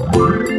Bye.